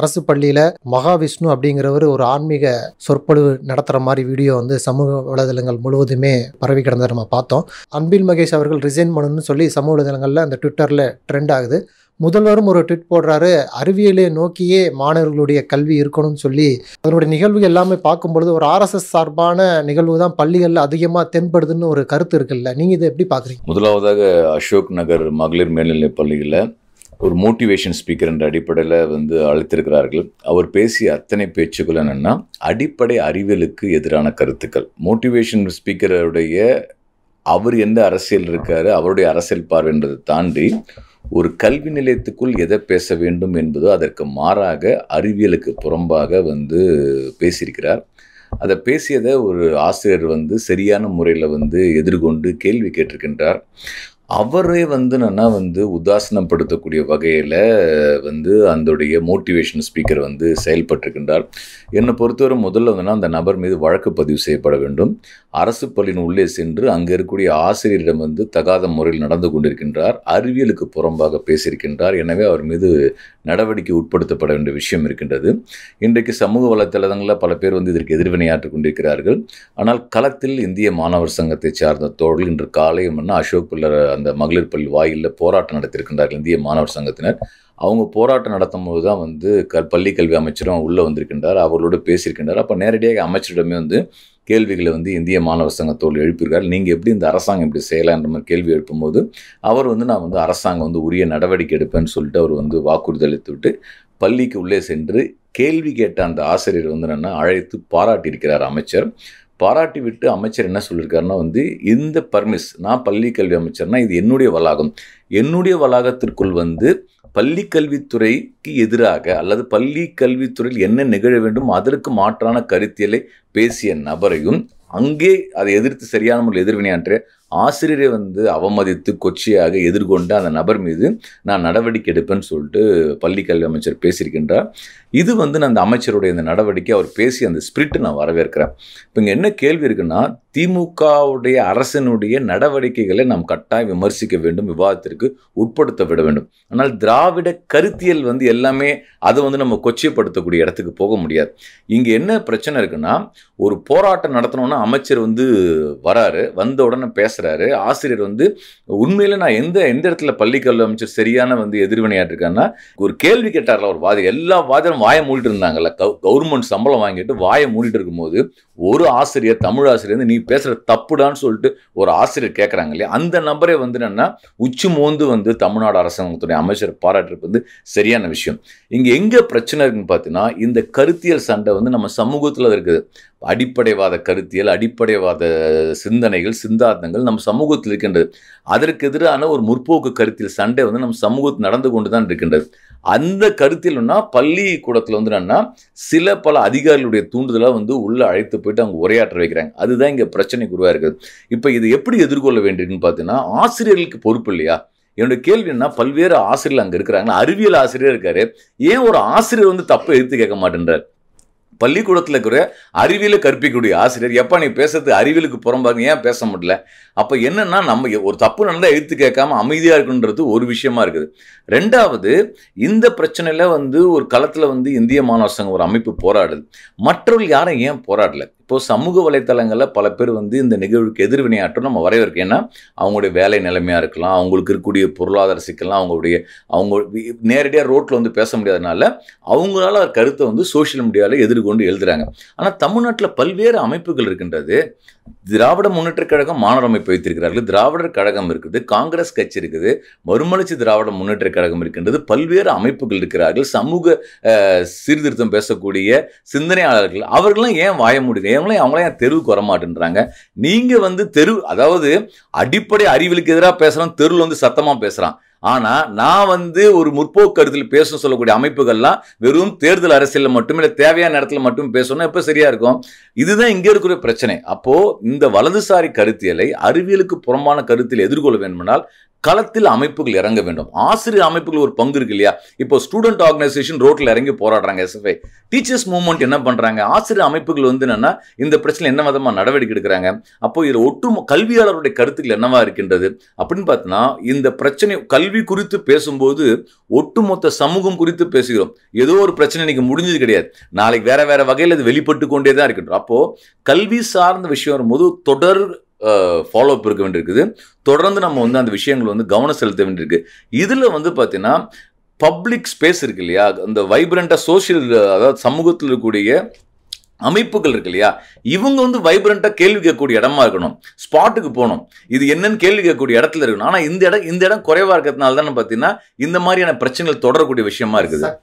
அரசு பள்ளியில் மகாவிஷ்ணு அப்படிங்கிறவர் ஒரு ஆன்மீக சொற்பொழிவு நடத்துகிற மாதிரி வீடியோ வந்து சமூக வலைதளங்கள் முழுவதுமே பரவி கிடந்ததை நம்ம பார்த்தோம். அன்பில் மகேஷ் அவர்கள் ரிசைன் பண்ணணும்னு சொல்லி சமூக வலைதளங்களில் அந்த ட்விட்டரில் ட்ரெண்ட் ஆகுது. முதல்வரும் ஒரு ட்விட் போடுறாரு அறிவியலை நோக்கியே மாணவர்களுடைய கல்வி இருக்கணும்னு சொல்லி. அதனுடைய நிகழ்வு எல்லாமே பார்க்கும்பொழுது ஒரு ஆர்எஸ்எஸ் சார்பான நிகழ்வு தான் பள்ளிகளில் அதிகமாக தென்படுதுன்னு ஒரு கருத்து இருக்குல்ல. நீங்கள் இதை எப்படி பார்க்குறீங்க? முதலாவதாக அசோக் நகர் மகளிர் மேல்நிலைப் பள்ளியில் ஒரு மோட்டிவேஷன் ஸ்பீக்கர் என்ற அடிப்படையில் வந்து அழைத்திருக்கிறார்கள். அவர் பேசிய அத்தனை பேச்சுக்கள் என்னென்னா அடிப்படை அறிவியலுக்கு எதிரான கருத்துக்கள். மோட்டிவேஷன் ஸ்பீக்கருடைய அவர் எந்த அரசியல் இருக்காரு அவருடைய அரசியல் பார்வைன்றதை தாண்டி ஒரு கல்வி நிலையத்துக்குள் எதை பேச வேண்டும் என்பதோ அதற்கு மாறாக அறிவியலுக்கு புறம்பாக வந்து பேசியிருக்கிறார். அதை பேசியதை ஒரு ஆசிரியர் வந்து சரியான முறையில் வந்து எதிர்கொண்டு கேள்வி கேட்டிருக்கின்றார். அவரே வந்து என்னன்னா வந்து உதாசனப்படுத்தக்கூடிய வகையில் வந்து அந்தோடைய மோட்டிவேஷன் ஸ்பீக்கர் வந்து செயல்பட்டிருக்கின்றார். என்னை பொறுத்தவரை முதல்ல வந்துன்னா அந்த நபர் மீது வழக்கு பதிவு செய்யப்பட வேண்டும். அரசு பள்ளியின் உள்ளே சென்று அங்கே இருக்கக்கூடிய ஆசிரியரிடம் வந்து தகாத முறையில் நடந்து கொண்டிருக்கின்றார். அறிவியலுக்கு புறம்பாக பேசியிருக்கின்றார். எனவே அவர் மீது நடவடிக்கை உட்படுத்தப்பட வேண்டிய விஷயம் இருக்கின்றது. இன்றைக்கு சமூக வலைத்தளங்களில் பல பேர் வந்து இதற்கு எதிர்வினையாற்றிக் கொண்டிருக்கிறார்கள். ஆனால் களத்தில் இந்திய மாணவர் சங்கத்தை சார்ந்த தோழர்கள் இன்று காலை மன்னா அசோக் பிள்ளர் அந்த மகளிர் பள்ளி வாயிலில் போராட்டம் நடத்தியிருக்கின்றார்கள் இந்திய மாணவர் சங்கத்தினர். அவங்க போராட்டம் நடத்தும் போது தான் வந்து க பள்ளி கல்வி அமைச்சரும் உள்ளே வந்திருக்கின்றார். அவர்களோடு பேசியிருக்கின்றார். அப்போ நேரடியாக அமைச்சரிடமே வந்து கேள்விகளை வந்து இந்திய மாணவர் சங்கத்தோடு எழுப்பியிருக்காரு. நீங்கள் எப்படி இந்த அரசாங்கம் இப்படி செய்யலான்ற மாதிரி கேள்வி எழுப்பும்போது அவர் வந்து நான் வந்து அரசாங்கம் வந்து உரிய நடவடிக்கை எடுப்பேன்னு சொல்லிட்டு அவர் வந்து வாக்குறுதி அளித்து விட்டு பள்ளிக்கு உள்ளே சென்று கேள்வி கேட்ட அந்த ஆசிரியர் வந்து என்னென்னா அழைத்து பாராட்டியிருக்கிறார் அமைச்சர். பாராட்டி விட்டு அமைச்சர் என்ன சொல்லியிருக்காருன்னா வந்து இந்த பர்மிஸ் நான் பள்ளி கல்வி அமைச்சர்னா இது என்னுடைய வளாகம். என்னுடைய வளாகத்திற்குள் வந்து பள்ளி கல்வித்துறைக்கு எதிராக அல்லது பள்ளி கல்வித்துறையில் என்ன நிகழ வேண்டும் அதற்கு மாற்றான கருத்தியலை பேசிய நபரையும் அங்கே அதை எதிர்த்து சரியான முறையில் எதிர்வினையாற்ற ஆசிரியரை வந்து அவமதித்து கொச்சையாக எதிர்கொண்ட அந்த நபர் மீது நான் நடவடிக்கை எடுப்பேன்னு சொல்லிட்டு பள்ளி கல்வி அமைச்சர் பேசியிருக்கின்றார். இது வந்து நான் அந்த அமைச்சருடைய இந்த நடவடிக்கை அவர் பேசி அந்த ஸ்பிரிட் நான் வரவேற்கிறேன். இப்போ இங்கே என்ன கேள்வி இருக்குன்னா திமுகவுடைய அரசனுடைய நடவடிக்கைகளை நாம் கட்டாயம் விமர்சிக்க வேண்டும் விவாதத்திற்கு உட்படுத்த விட வேண்டும். ஆனால் திராவிட கருத்தியல் வந்து எல்லாமே அதை வந்து நம்ம கொச்சைப்படுத்தக்கூடிய இடத்துக்கு போக முடியாது. இங்கே என்ன பிரச்சனை இருக்குன்னா ஒரு போராட்டம் நடத்தணும்னா அமைச்சர் வந்து வராரு வந்த உடனே பேசுகிறாரு ஆசிரியர் வந்து உண்மையில் நான் எந்த எந்த இடத்துல பள்ளிக்கல்வி அமைச்சர் சரியான வந்து எதிர்வினையாட்டிருக்கேன்னா ஒரு கேள்வி கேட்டார்ல ஒரு வாதி எல்லா வாதியும் வாயை மூடிட்டு இருந்தாங்கல்ல கவர்மெண்ட் சம்பளம் வாங்கிட்டு வாயை மூடிட்டு இருக்கும்போது ஒரு ஆசிரியர் தமிழ் ஆசிரியர் வந்து நீ பேசுகிற தப்புடான்னு சொல்லிட்டு ஒரு ஆசிரியர் கேட்குறாங்க இல்லையா? அந்த நபரே வந்து என்னென்னா உச்சி மோந்து வந்து தமிழ்நாடு அரசாங்கத்துடைய அமைச்சர் பாராட்டுறது வந்து சரியான விஷயம். இங்கே எங்கே பிரச்சனை இருக்குன்னு பார்த்தீங்கன்னா இந்த கருத்தியல் சண்டை வந்து நம்ம சமூகத்தில் இருக்குது. அடிப்படைவாத கருத்தியல் அடிப்படைவாத சிந்தனைகள் சிந்தாந்தங்கள் நம் சமூகத்தில் இருக்கின்றது. அதற்கு எதிரான ஒரு முற்போக்கு கருத்தியல் சண்டை வந்து நம் சமூகத்தில் நடந்து கொண்டு தான் இருக்கின்றது. அந்த கருத்தில்னா பள்ளிக்கூடத்தில் வந்து என்னன்னா சில பல அதிகாரிகளுடைய தூண்டுதலாக வந்து உள்ளே அழைத்து போயிட்டு அவங்க உரையாற்ற வைக்கிறாங்க. அதுதான் இங்கே பிரச்சனைக்கு உருவாக இருக்குது. இப்போ இது எப்படி எதிர்கொள்ள வேண்டியதுன்னு பார்த்தீங்கன்னா ஆசிரியர்களுக்கு பொறுப்பு இல்லையா? என்னோட கேள்வி என்ன பல்வேறு ஆசிரியர்கள் அங்கே இருக்கிறாங்க. அறிவியல் ஆசிரியர் இருக்காரு. ஏன் ஒரு ஆசிரியர் வந்து தப்பை எடுத்து கேட்க மாட்டேன்றார்? பள்ளிக்கூடத்தில் இருக்கிற அறிவியலை கற்பிக்கக்கூடிய ஆசிரியர். எப்போ நீ பேசுறது அறிவியலுக்கு புறம்பாங்க ஏன் பேச முடியல? அப்போ என்னன்னா நம்ம ஒரு தப்பு நடந்தால் எழுத்து கேட்காம அமைதியாக இருக்குன்றது ஒரு விஷயமா இருக்குது. ரெண்டாவது இந்த பிரச்சனையில் வந்து ஒரு களத்தில் வந்து இந்திய மாணவர் சங்கம் ஒரு அமைப்பு போராடுது. மற்றவர்கள் யாரும் ஏன் போராடல? இப்போ சமூக வலைத்தளங்களில் பல பேர் வந்து இந்த நிகழ்வுக்கு எதிர்வினையாற்றம் நம்ம வரவேற்க ஏன்னா அவங்களுடைய வேலை நிலைமையாக இருக்கலாம் அவங்களுக்கு இருக்கக்கூடிய பொருளாதார சிக்கலாம் அவங்களுடைய அவங்க நேரடியாக ரோட்டில் வந்து பேச முடியாதனால அவங்களால கருத்தை வந்து சோஷியல் மீடியாவில் எதிர்கொண்டு எழுதுகிறாங்க ஆனால் தமிழ்நாட்டில் பல்வேறு அமைப்புகள் இருக்கின்றது. திராவிட முன்னேற்ற கழகம் மாணவர் அமைப்பு வைத்திருக்கிறார்கள். திராவிடர் கழகம் இருக்குது காங்கிரஸ் கட்சி இருக்குது மறுமலர்ச்சி திராவிட முன்னேற்ற கழகம் இருக்கின்றது. பல்வேறு அமைப்புகள் இருக்கிறார்கள். சமூக சீர்திருத்தம் பேசக்கூடிய சிந்தனையாளர்கள் அவர்களும் ஏன் வாய முடியுது ஏன் அவங்களாம் அவங்களையும் தெருவுக்கு வரமாட்டேன்றாங்க நீங்கள் வந்து தெரு அதாவது அடிப்படை அறிவியலுக்கு எதிராக பேசுகிறோம் தெருவில் வந்து சத்தமாக பேசுகிறான் ஆனால் நான் வந்து ஒரு முற்போக்கு கருத்தில் பேசணும் சொல்லக்கூடிய அமைப்புகள்லாம் வெறும் தேர்தல் அரசியலில் மட்டும் இல்லை தேவையான இடத்துல மட்டும் பேசணும் எப்போ சரியா இருக்கும்? இதுதான் இங்கே இருக்கிற பிரச்சனை. அப்போ இந்த வலதுசாரி கருத்தியலை அறிவியலுக்கு புறம்பான கருத்தில் எதிர்கொள்ள வேண்டுமென்றால் களத்தில் அமைப்புகள் இறங்க வேண்டும். ஆசிரியர் அமைப்புகள் ஒரு பங்கு இருக்கு இல்லையா? இப்போ ஸ்டூடெண்ட் ஆர்கனைசேஷன் ரோட்டில் இறங்கி போராடுறாங்க எஸ்எஃப்ஐ டீச்சர்ஸ் மூவ்மெண்ட் என்ன பண்ணுறாங்க ஆசிரியர் அமைப்புகள் வந்து என்னென்னா இந்த பிரச்சனை என்ன விதமாக நடவடிக்கை எடுக்கிறாங்க? அப்போ இதில் ஒட்டு கல்வியாளருடைய கருத்துக்கள் என்னவா இருக்கின்றது? அப்படின்னு பார்த்தோன்னா இந்த பிரச்சனை கல்வி குறித்து பேசும்போது ஒட்டுமொத்த சமூகம் குறித்து பேசுகிறோம். ஏதோ ஒரு பிரச்சனை இன்னைக்கு முடிஞ்சது கிடையாது. நாளைக்கு வேற வேற வகையில் அது வெளிப்பட்டு கொண்டே தான் இருக்கின்றோம் அப்போ கல்வி சார்ந்த விஷயம் வரும்போது தொடர் ஃபாலோ அப் இருக்க வேண்டியிருக்குது. தொடர்ந்து நம்ம வந்து அந்த விஷயங்கள் வந்து கவனம் செலுத்த வேண்டியிருக்கு. இதில் வந்து பார்த்தீங்கன்னா பப்ளிக் ஸ்பேஸ் இருக்கு இல்லையா? அந்த வைப்ரண்ட்டாக சோஷியல் அதாவது சமூகத்தில் இருக்கக்கூடிய அமைப்புகள் இருக்கு இல்லையா? இவங்க வந்து வைப்ரண்ட்டாக கேள்வி கேட்கக்கூடிய இடமா இருக்கணும். ஸ்பாட்டுக்கு போகணும். இது என்னன்னு கேள்வி கேட்கக்கூடிய இடத்துல இருக்கணும். ஆனால் இந்த இடம் இந்த இடம் குறைவாக இருக்கிறதுனால தானே பார்த்தீங்கன்னா இந்த மாதிரியான பிரச்சனைகள் தொடரக்கூடிய விஷயமா இருக்குது.